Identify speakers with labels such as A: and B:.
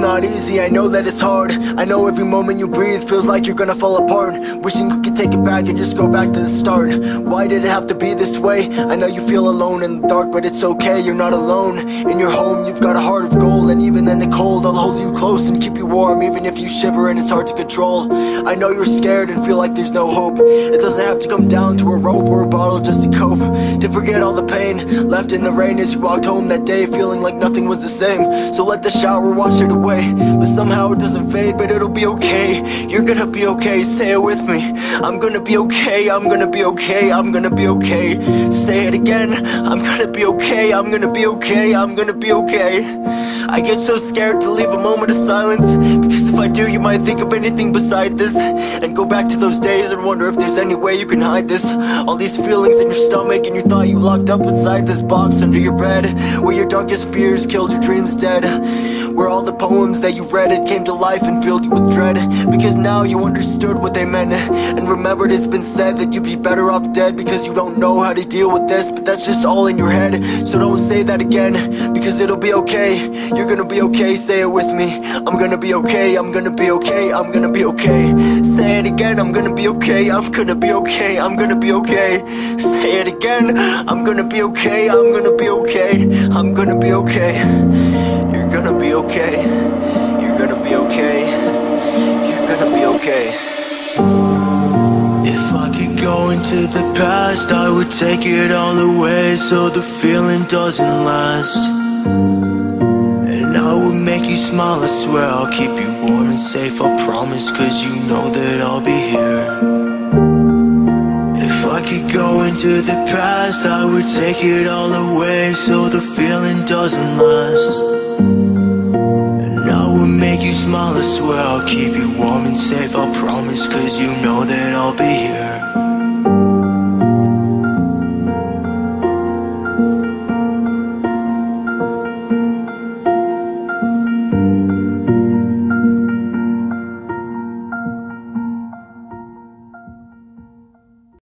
A: not easy, I know that it's hard. I know every moment you breathe feels like you're gonna fall apart. Wishing you could take it back and just go back to the start. Why did it have to be this way? I know you feel alone in the dark, but it's okay, you're not alone. In your home, you've got a heart of gold And even in the cold, close and keep you warm Even if you shiver and it's hard to control. I know you're scared and feel like there's no hope. It doesn't have to come down to a rope or a bottle just to cope. To forget all the pain left in the rain as you walked home that day Feeling like nothing was the same. So let the shower wash it away. But somehow it doesn't fade, but it'll be okay. You're gonna be okay, say it with me. I'm gonna be okay, I'm gonna be okay, I'm gonna be okay. Say it again, I'm gonna be okay, I'm gonna be okay, I'm gonna be okay. I get so scared to leave a moment of silence. Because if I do, you might think of anything beside this. And go back to those days and wonder if there's any way you can hide this. All these feelings in your stomach and you thought you locked up inside this box under your bed. Where your darkest fears killed your dreams dead. Where all the poems that you read it came to life and filled you with dread. Because now you understood what they meant And remembered it's been said that you'd be better off dead Because you don't know how to deal with this But that's just all in your head So don't say that again Because it'll be okay You're gonna be okay, say it with me I'm gonna be okay, I'm gonna be okay, I'm gonna be okay Say it again, I'm gonna be okay, I'm gonna be okay, I'm gonna be okay Say it again, I'm gonna be okay, I'm gonna be okay, I'm gonna be okay you're gonna be okay. Past, I would take it all away so the feeling doesn't last. And I would make you smile, I swear I'll keep you warm and safe, I promise, cause you know that I'll be here. If I could go into the past, I would take it all away so the feeling doesn't last And I would make you smile, I swear I'll keep you warm and safe, I promise Cause you know that I'll be here